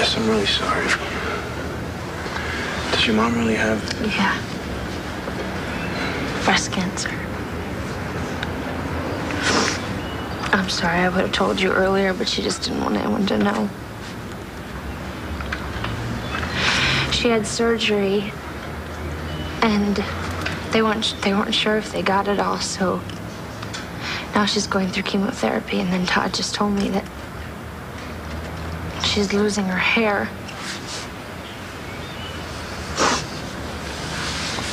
I'm really sorry. Does your mom really have... Yeah. Breast cancer. I'm sorry, I would have told you earlier, but she just didn't want anyone to know. She had surgery, and they weren't they weren't sure if they got it all, so now she's going through chemotherapy, and then Todd just told me that she's losing her hair.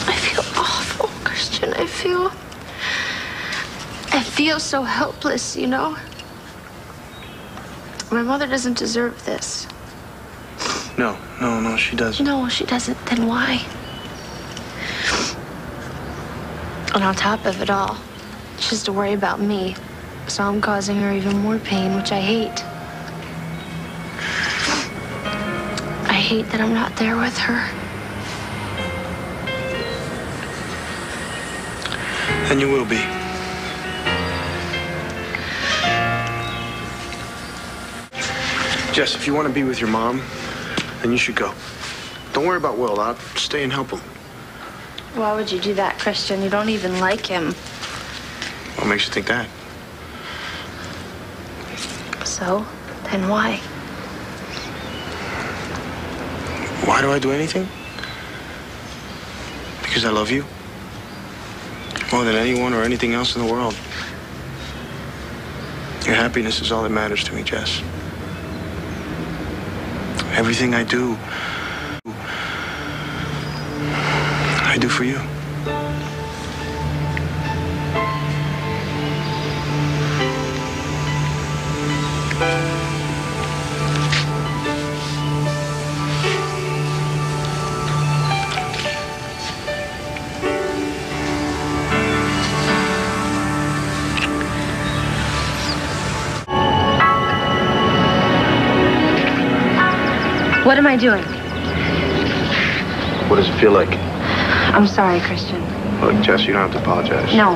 I feel awful, Cristian. I feel. I feel so helpless, you know? My mother doesn't deserve this. No, no, no, she doesn't. No, she doesn't. Then why? And on top of it all, she has to worry about me. So I'm causing her even more pain, which I hate. Hate that I'm not there with her. And you will be. Jess, if you want to be with your mom, then you should go. Don't worry about Will. I'll stay and help him. Why would you do that, Cristian? You don't even like him. What makes you think that? So, then why? Why do I do anything? Because I love you. More than anyone or anything else in the world. Your happiness is all that matters to me, Jess. Everything I do, I do for you. What am I doing? What does it feel like? I'm sorry, Cristian. Look, Jess, you don't have to apologize. No.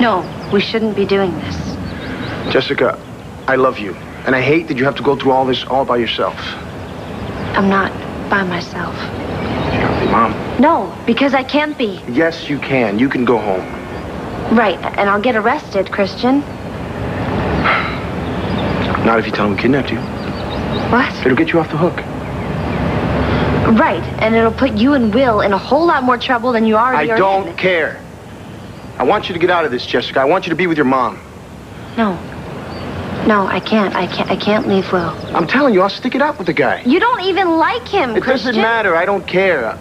No, we shouldn't be doing this. Jessica, I love you. And I hate that you have to go through all this all by yourself. I'm not by myself. You gotta be mom. No, because I can't be. Yes, you can. You can go home. Right, and I'll get arrested, Cristian. Not if you tell them we kidnapped you. What? It'll get you off the hook. Right, and it'll put you and Will in a whole lot more trouble than you are. I already are don't in. care. I want you to get out of this, Jessica. I want you to be with your mom. No. No, I can't. I can't. I can't leave Will. I'm telling you, I'll stick it out with the guy. You don't even like him, It Cristian. doesn't matter. I don't care.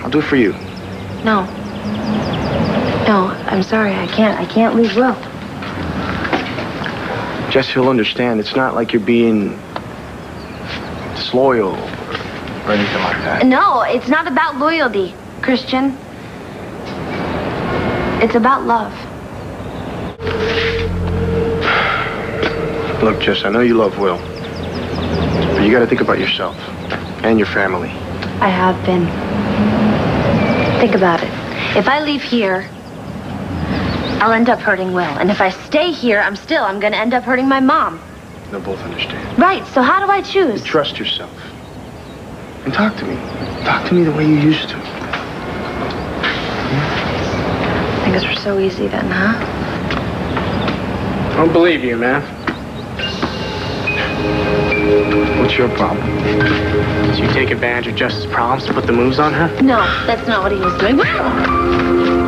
I'll do it for you. No. No, I'm sorry. I can't. I can't leave Will. Jess, he'll understand. It's not like you're being disloyal or anything like that. No, it's not about loyalty, Cristian. It's about love. Look, Jess, I know you love Will. But you gotta think about yourself and your family. I have been. Think about it. If I leave here, I'll end up hurting Will. And if I stay here, I'm still, I'm gonna end up hurting my mom. They'll both understand. Right, so how do I choose? Trust yourself. And talk to me. Talk to me the way you used to. Things were so easy then, huh? I don't believe you, man. What's your problem? Did you take advantage of Jess's problems to put the moves on her? No, that's not what he was doing.